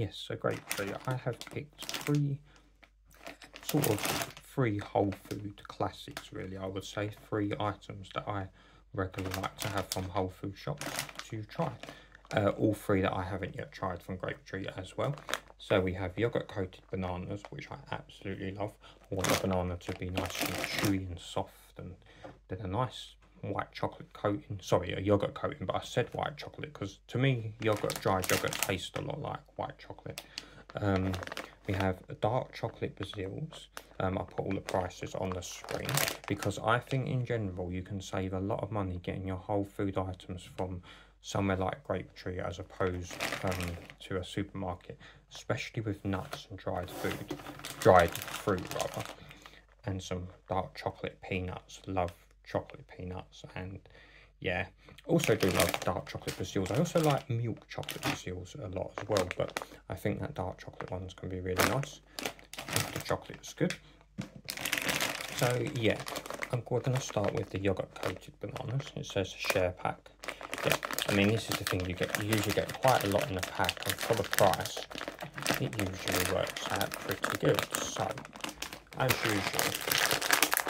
yes, so great. So I have picked three sort of three whole food classics, really. I would say three items that I regularly like to have from whole food shops to try. Uh, all three that I haven't yet tried from Grapetree as well. So we have yogurt coated bananas, which I absolutely love. I want the banana to be nice and chewy and soft and then a nice white chocolate coating. Sorry, a yogurt coating, but I said white chocolate because to me, yogurt, dried yogurt tastes a lot like white chocolate. Um, we have dark chocolate Brazils. Um, I'll put all the prices on the screen because I think in general you can save a lot of money getting your whole food items from somewhere like Grapetree as opposed um, to a supermarket, especially with nuts and dried food, dried fruit rather, and some dark chocolate peanuts. Love chocolate peanuts and yeah also do love dark chocolate Bazils i also like milk chocolate Bazils a lot as well but i think that dark chocolate ones can be really nice if the chocolate is good. So yeah i'm going to start with the yogurt coated bananas. It says share pack. Yeah i mean this is the thing you get you usually get quite a lot in a pack and for the price it usually works out pretty good. So as usual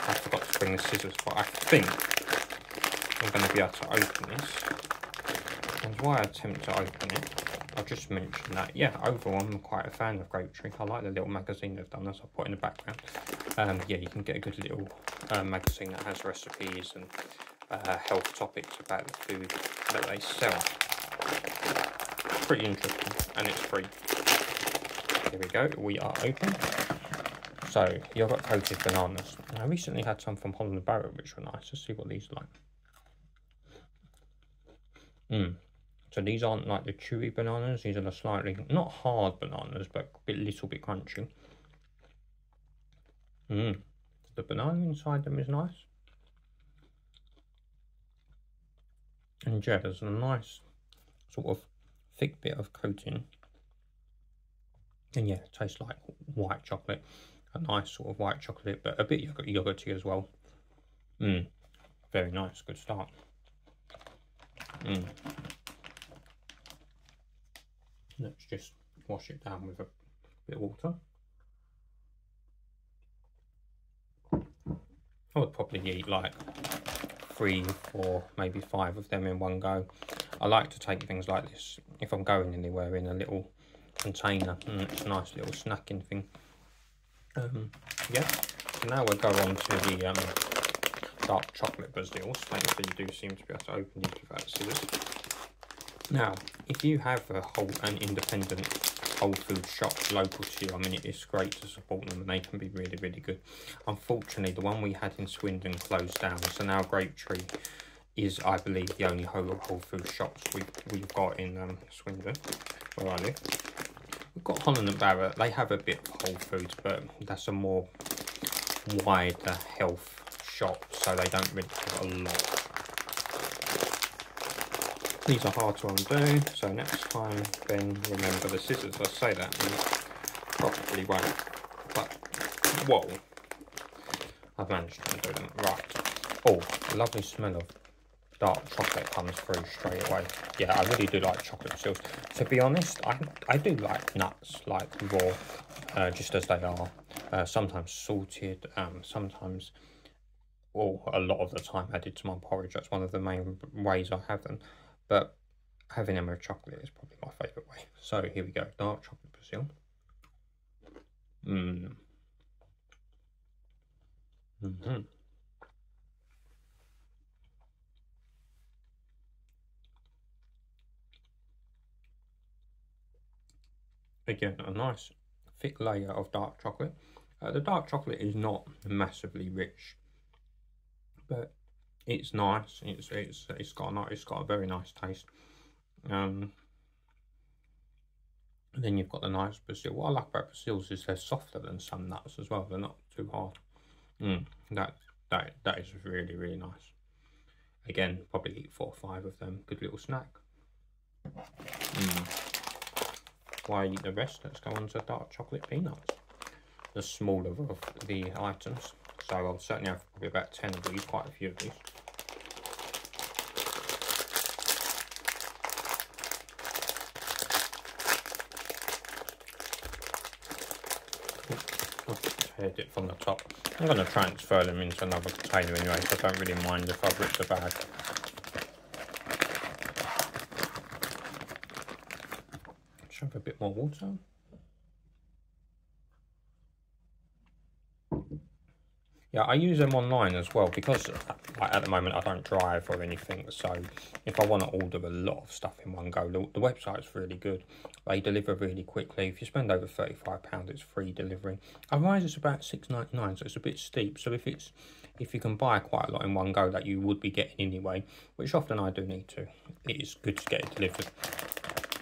I forgot bring the scissors, but I think I'm going to be able to open this. And why I attempt to open it, I'll just mention that, yeah, overall I'm quite a fan of Grapetree. I like the little magazine they've done, as I put in the background. Um, yeah, you can get a good little uh, magazine that has recipes and uh, health topics about the food that they sell. Pretty interesting, and it's free. Here we go, we are open. So, yogurt coated bananas. I recently had some from Holland Barrett, which were nice. Let's see what these are like. Mmm. So these aren't like the chewy bananas. These are the slightly, not hard bananas, but a bit, little bit crunchy. Mmm. The banana inside them is nice. And yeah, there's a nice sort of thick bit of coating. And yeah, tastes like white chocolate a nice sort of white chocolate, but a bit yogurt yogurty as well. Mmm, very nice, good start. Mmm. Let's just wash it down with a bit of water. I would probably eat like three, four, maybe five of them in one go. I like to take things like this if I'm going anywhere in a little container. Mm, it's a nice little snacking thing. Um, yeah, so now we'll go on to the um, dark chocolate Bazils. Thankfully you do seem to be able to open these without scissors. Now, if you have a whole an independent whole food shop local to you, I mean, it is great to support them and they can be really, really good. Unfortunately, the one we had in Swindon closed down, so now Grapetree is, I believe, the only whole, whole food shops we've, we've got in um, Swindon, where I live. We've got Holland and Barrett. They have a bit of Whole Foods, but that's a more wider health shop, so they don't really have a lot. These are hard to undo, so next time, then remember the scissors. I say that probably won't. But, whoa. I've managed to undo them. Right. Oh, lovely smell of dark chocolate comes through straight away. Yeah, I really do like chocolate seals. To be honest, I, I do like nuts, like raw, uh, just as they are. Uh, sometimes salted, um, sometimes, or a lot of the time added to my porridge. That's one of the main ways I have them. But having them with chocolate is probably my favourite way. So here we go, dark chocolate Brazil. Mmm. Mm again a nice thick layer of dark chocolate uh, the dark chocolate is not massively rich but it's nice it's it's it's got a it's got a very nice taste um then you've got the nice Bazil. What I like about Bazils is they're softer than some nuts as well. They're not too hard. Mm, that that that is really really nice. Again, probably eat four or five of them. Good little snack. Mm why the rest, let's go on to dark chocolate peanuts. The smaller of the items. So I'll certainly have probably about 10 of these, quite a few of these. I've it from the top. I'm going to transfer them into another container anyway, so I don't really mind if I've ripped the bag. More water. Yeah, I use them online as well because at the moment I don't drive or anything. So if I want to order a lot of stuff in one go, the, the website's really good. They deliver really quickly. If you spend over £35, it's free delivery. Otherwise, it's about six ninety nine, so it's a bit steep. So if it's if you can buy quite a lot in one go that you would be getting anyway, which often I do need to, it is good to get it delivered.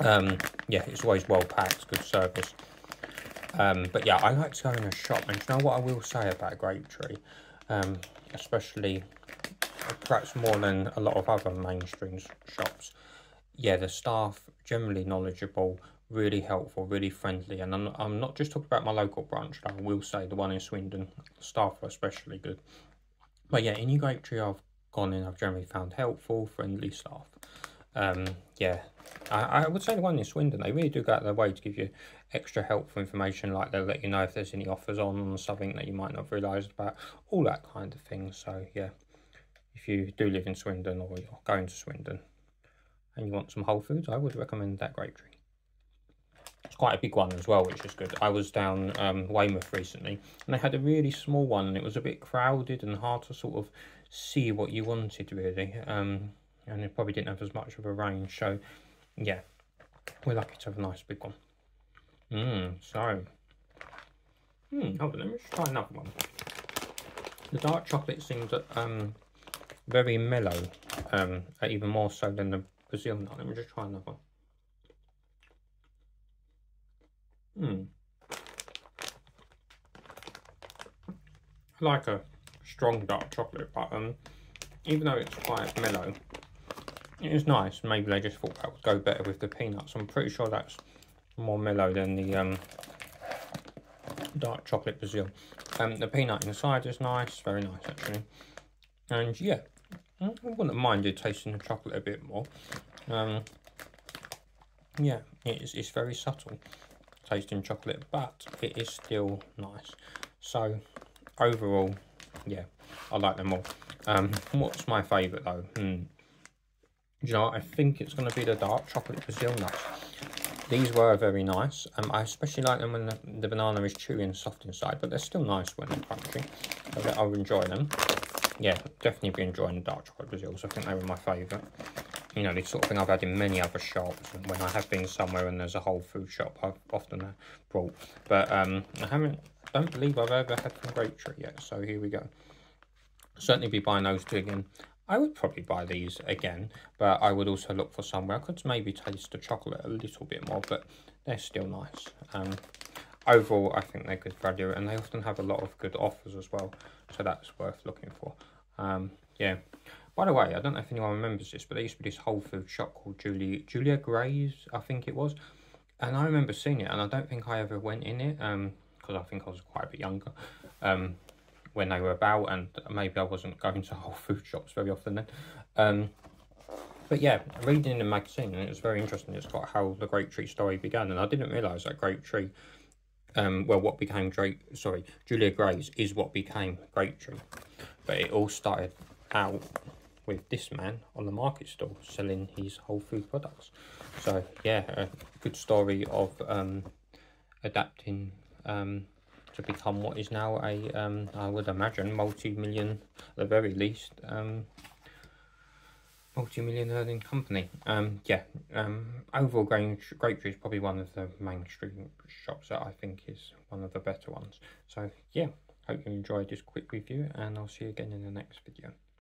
Um, yeah, it's always well packed, good service. Um, but yeah, I like to go in a shop, and you know what I will say about Grapetree, um, especially perhaps more than a lot of other mainstream shops. Yeah, the staff generally knowledgeable, really helpful, really friendly, and I'm, I'm not just talking about my local branch. I will say the one in Swindon, staff are especially good. But yeah, any Grapetree I've gone in, I've generally found helpful, friendly staff. Um, yeah, I, I would say the one in Swindon, they really do go out of their way to give you extra helpful information, like they'll let you know if there's any offers on something that you might not have realised about, all that kind of thing. So yeah, if you do live in Swindon or you're going to Swindon and you want some Whole Foods, I would recommend that Grapetree. It's quite a big one as well, which is good. I was down um, Weymouth recently and they had a really small one and it was a bit crowded and hard to sort of see what you wanted really. Um, and it probably didn't have as much of a range. So yeah, we're lucky to have a nice big one. Mmm, so. Hmm, hold on, let me try another one. The dark chocolate seems um, very mellow, um, even more so than the Brazil nut. Let me just try another one. Hmm. I like a strong dark chocolate, but um, even though it's quite mellow, it is nice. Maybe they just thought that would go better with the peanuts. I'm pretty sure that's more mellow than the um, dark chocolate Brazil. Um, the peanut inside is nice, very nice actually. And yeah, I wouldn't mind you tasting the chocolate a bit more. Um, yeah, it's, it's very subtle tasting chocolate, but it is still nice. So overall, yeah, I like them all. Um, what's my favourite though? Hmm. You know, I think it's going to be the dark chocolate Brazil nuts. These were very nice. Um, I especially like them when the, the, banana is chewy and soft inside, but they're still nice when they're crunchy. I, I'll enjoy them. Yeah, definitely be enjoying the dark chocolate Brazils. I think they were my favourite. You know, the sort of thing I've had in many other shops. When I have been somewhere and there's a whole food shop, I've often uh, brought. But um, I haven't, don't believe I've ever had from Grapetree yet. So here we go. Certainly be buying those two again. I would probably buy these again, but I would also look for somewhere I could maybe taste the chocolate a little bit more, but they're still nice. Um, overall, I think they're good value, and they often have a lot of good offers as well, so that's worth looking for. Um, yeah. By the way, I don't know if anyone remembers this, but there used to be this Whole Food shop called Julia, Julia Gray's, I think it was. And I remember seeing it, and I don't think I ever went in it, because um, I think I was quite a bit younger. Um, when they were about, and maybe I wasn't going to Whole Food shops very often then. Um, but yeah, reading in the magazine, and it was very interesting. It's got how the Grapetree story began, and I didn't realise that Grapetree, um, well, what became Grape, sorry, Julia Gray's is what became Grapetree. But it all started out with this man on the market stall selling his whole food products. So yeah, a good story of um, adapting um, to become what is now a, um, I would imagine, multi-million, at the very least, um, multi-million earning company. Um, yeah, um, overall Grapetree is probably one of the mainstream shops that I think is one of the better ones. So yeah, hope you enjoyed this quick review and I'll see you again in the next video.